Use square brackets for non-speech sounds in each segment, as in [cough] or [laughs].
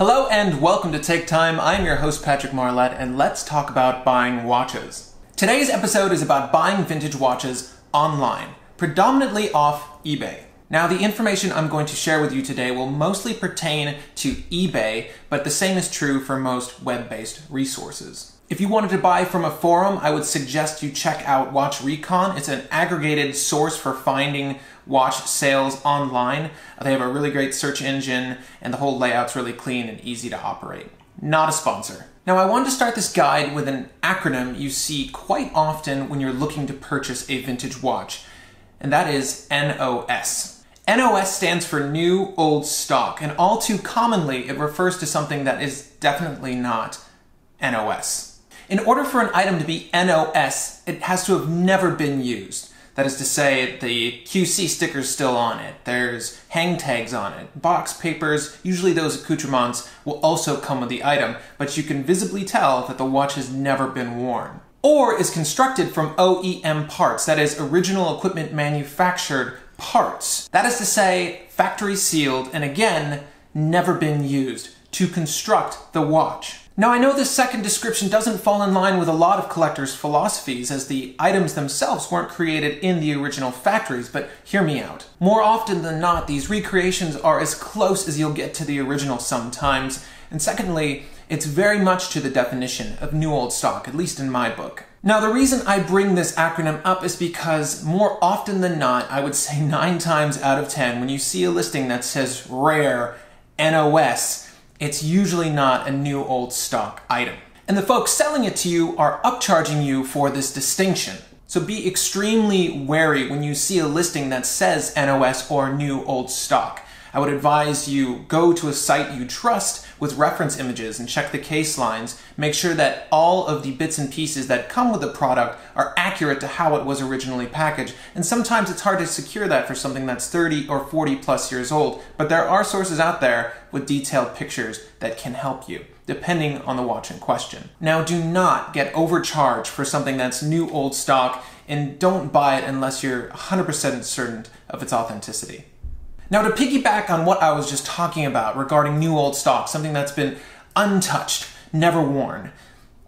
Hello and welcome to Take Time. I'm your host Patrick Marlett and let's talk about buying watches. Today's episode is about buying vintage watches online, predominantly off eBay. Now, the information I'm going to share with you today will mostly pertain to eBay, but the same is true for most web based resources. If you wanted to buy from a forum, I would suggest you check out Watch Recon. It's an aggregated source for finding watch sales online. Uh, they have a really great search engine, and the whole layout's really clean and easy to operate. Not a sponsor. Now, I wanted to start this guide with an acronym you see quite often when you're looking to purchase a vintage watch, and that is NOS. NOS stands for New Old Stock, and all too commonly it refers to something that is definitely not NOS. In order for an item to be NOS, it has to have never been used. That is to say, the QC sticker's still on it, there's hang tags on it, box papers, usually those accoutrements will also come with the item, but you can visibly tell that the watch has never been worn. Or is constructed from OEM parts, that is, original equipment manufactured parts. That is to say, factory sealed and again, never been used to construct the watch. Now, I know this second description doesn't fall in line with a lot of collectors' philosophies, as the items themselves weren't created in the original factories, but hear me out. More often than not, these recreations are as close as you'll get to the original sometimes, and secondly, it's very much to the definition of new old stock, at least in my book. Now, the reason I bring this acronym up is because more often than not, I would say [laughs] nine times out of 10, when you see a listing that says rare NOS, it's usually not a new old stock item. And the folks selling it to you are upcharging you for this distinction. So be extremely wary when you see a listing that says NOS or new old stock. I would advise you go to a site you trust with reference images and check the case lines. Make sure that all of the bits and pieces that come with the product are accurate to how it was originally packaged. And sometimes it's hard to secure that for something that's 30 or 40 plus years old, but there are sources out there with detailed pictures that can help you depending on the watch in question. Now, do not get overcharged for something that's new old stock and don't buy it unless you're 100% certain of its authenticity. Now, to piggyback on what I was just talking about regarding new old stock, something that's been untouched, never worn,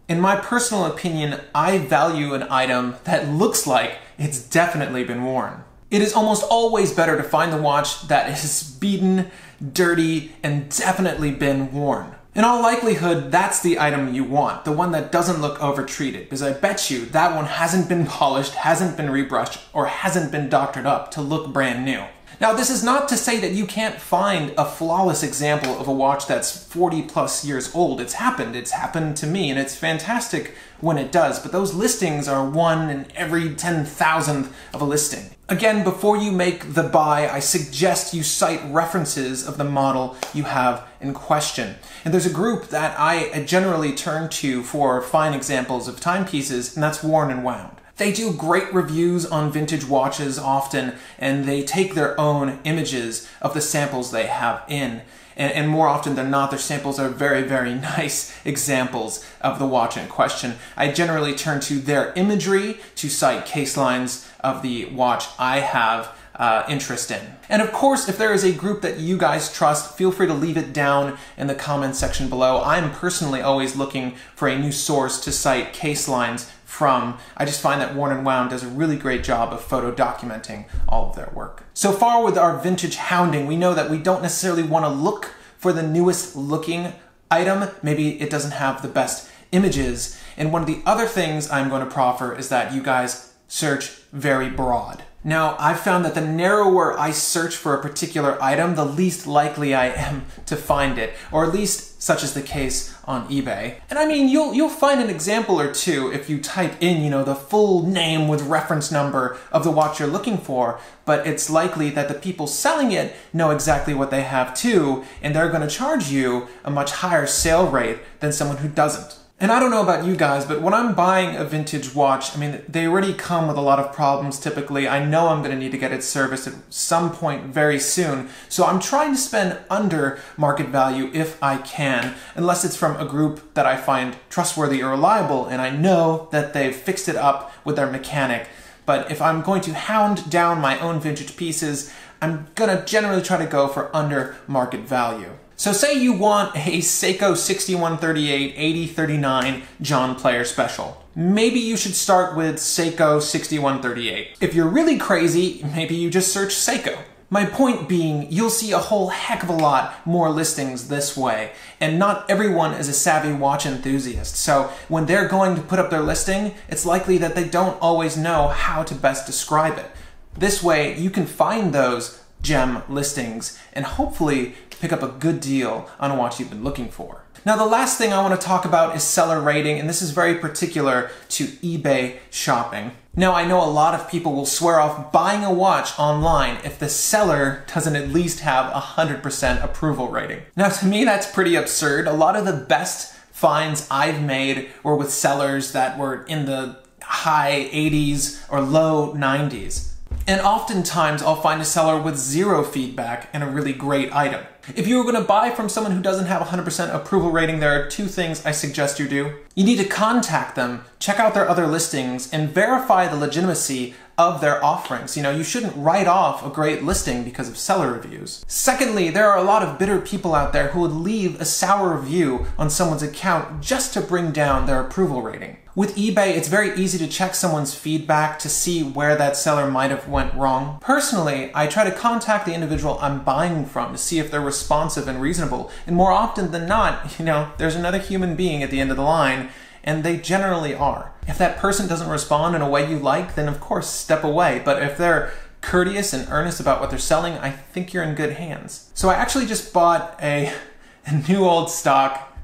in my personal opinion, I value an item that looks like it's definitely been worn. It is almost always better to find the watch that is beaten, dirty, and definitely been worn. In all likelihood, that's the item you want, the one that doesn't look overtreated, because I bet you that one hasn't been polished, hasn't been rebrushed, or hasn't been doctored up to look brand new. Now, this is not to say that you can't find a flawless example of a watch that's 40 plus years old. It's happened. It's happened to me, and it's fantastic when it does, but those listings are one in every 10,000th of a listing. Again, before you make the buy, I suggest you cite references of the model you have in question. And there's a group that I generally turn to for fine examples of timepieces, and that's Worn and Wound. They do great reviews on vintage watches often, and they take their own images of the samples they have in. And, and, more often than not, their samples are very, very [laughs] nice examples of the watch in question. I generally turn to their imagery to cite case lines of the watch I have uh, interest in. And of course, if there is a group that you guys trust, feel free to leave it down in the comments section below. I'm personally always looking for a new source to cite case lines from. I just find that Worn and Wound does a really great job of photo documenting all of their work. So far with our vintage hounding, we know that we don't necessarily want to look for the newest looking item. Maybe it doesn't have the best images. And one of the other things I'm going to proffer is that you guys search very broad. Now, I've found that the narrower I search for a particular item, the least likely I am [laughs] to find it, or at least such is the case on eBay. And I mean, you'll you'll find an example or two if you type in, you know, the full name with reference number of the watch you're looking for, but it's likely that the people selling it know exactly what they have too, and they're going to charge you a much higher sale rate than someone who doesn't. And I don't know about you guys, but when I'm buying a vintage watch, I mean, they already come with a lot of problems typically. I know I'm going to need to get it serviced at some point very soon. So I'm trying to spend under market value if I can, unless it's from a group that I find trustworthy or reliable and I know that they've fixed it up with their mechanic. But if I'm going to hound down my own vintage pieces, I'm gonna generally try to go for under market value. So say you want a Seiko 6138 8039 John Player Special. Maybe you should start with Seiko 6138. If you're really crazy, maybe you just search Seiko. My point being, you'll see a whole heck of a lot more listings this way, and not everyone is a savvy watch enthusiast, so when they're going to put up their listing, it's likely that they don't always know how to best describe it. This way, you can find those gem listings and hopefully pick up a good deal on a watch you've been looking for. Now, the last thing I want to talk about is seller rating, and this is very particular to eBay shopping. Now, I know a lot of people will swear off buying a watch online if the seller doesn't at least have a 100% approval rating. Now, to me, that's pretty absurd. A lot of the best finds I've made were with sellers that were in the high 80s or low 90s. And oftentimes I'll find a seller with zero feedback and a really great item. If you are going to buy from someone who doesn't have 100% approval rating, there are two things I suggest you do. You need to contact them, check out their other listings, and verify the legitimacy of their offerings. You know, you shouldn't write off a great listing because of seller reviews. Secondly, there are a lot of bitter people out there who would leave a sour review on someone's account just to bring down their approval rating. With eBay, it's very easy to check someone's feedback to see where that seller might have went wrong. Personally, I try to contact the individual I'm buying from to see if they're responsive and reasonable. And more often than not, [laughs] you know, there's another human being at the end of the line, and they generally are. If that person doesn't respond in a way you like, then of course step away. But if they're courteous and earnest about what they're selling, I think you're in good hands. So I actually just bought a, [laughs] a new old stock,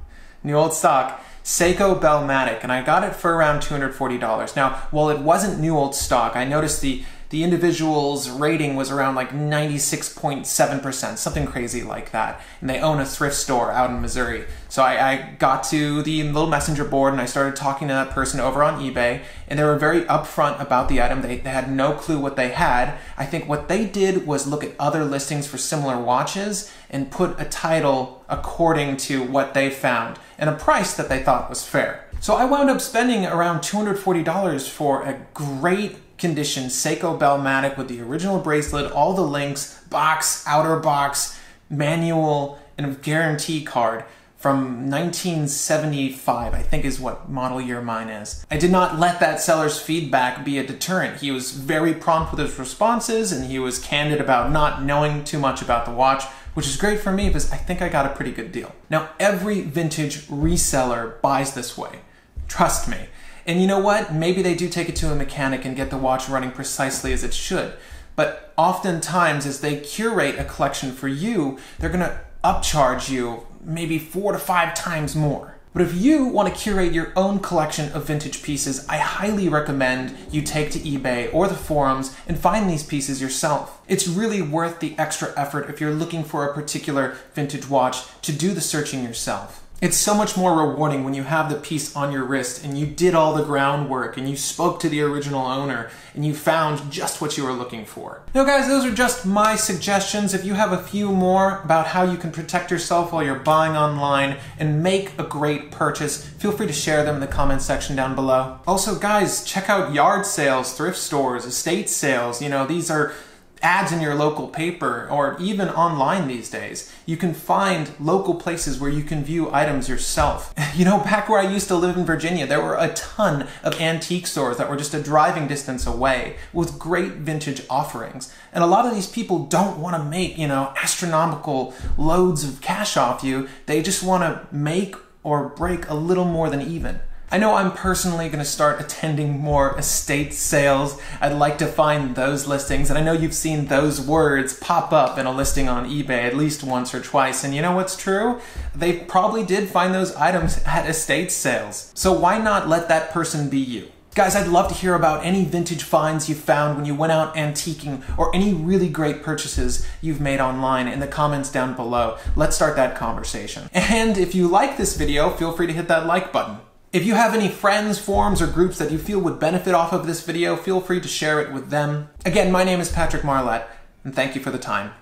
new old stock Seiko Bellmatic, and I got it for around $240. Now, while it wasn't new old stock, I noticed the the individual's rating was around like 96.7%, something crazy like that. And they own a thrift store out in Missouri. So I, I, got to the little messenger board and I started talking to that person over on eBay, and they were very upfront about the item. They, they had no clue what they had. I think what they did was look at other listings for similar watches and put a title according to what they found and a price that they thought was fair. So I wound up spending around $240 for a great condition Seiko Bellmatic with the original bracelet, all the links, box, outer box, manual, and a guarantee card from 1975, I think is what model year mine is. I did not let that seller's feedback be a deterrent. He was very prompt with his responses and he was candid about not knowing too much about the watch, which is great for me because I think I got a pretty good deal. Now, every vintage reseller buys this way. Trust me. And you know what? Maybe they do take it to a mechanic and get the watch running precisely as it should. But oftentimes, as they curate a collection for you, they're going to upcharge you maybe four to five times more. But if you want to curate your own collection of vintage pieces, I highly recommend you take to eBay or the forums and find these pieces yourself. It's really worth the extra effort if you're looking for a particular vintage watch to do the searching yourself. It's so much more rewarding when you have the piece on your wrist and you did all the groundwork and you spoke to the original owner and you found just what you were looking for. Now guys, those are just my suggestions. If you have a few more about how you can protect yourself while you're buying online and make a great purchase, feel free to share them in the comments section down below. Also guys, check out yard sales, thrift stores, estate sales. You know, these are ads in your local paper or even online these days. You can find local places where you can view items yourself. [laughs] You know, back where I used to live in Virginia, there were a ton of antique stores that were just a driving distance away with great vintage offerings. And a lot of these people don't want to make, you know, astronomical loads of cash off you. They just want to make or break a little more than even. I know I'm personally going to start attending more estate sales. I'd like to find those listings, and I know you've seen those words pop up in a listing on eBay at least once or twice. And you know what's true? They probably did find those items at estate sales. So why not let that person be you? Guys, I'd love to hear about any vintage finds you found when you went out antiquing or any really great purchases you've made online in the comments down below. Let's start that conversation. And if you like this video, feel free to hit that like button. If you have any friends, forums, or groups that you feel would benefit off of this video, feel free to share it with them. Again, my name is Patrick Marlett, and thank you for the time.